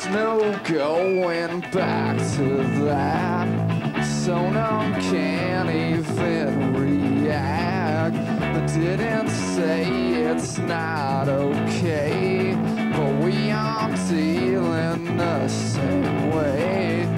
There's no going back to that. So none can't even react. I didn't say it's not okay, but we aren't dealing the same way.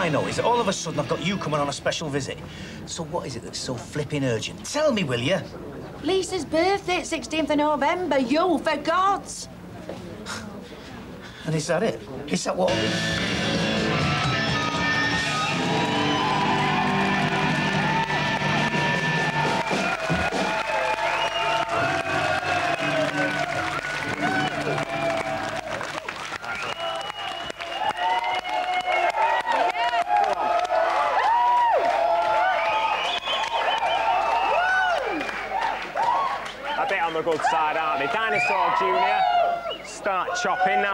I know is that all of a sudden I've got you coming on a special visit. So what is it that's so flipping urgent? Tell me, will you? Lisa's birthday, 16th of November. You forgot. And is that it? Is that what... on the good side, aren't they? Dinosaur Junior, start chopping now.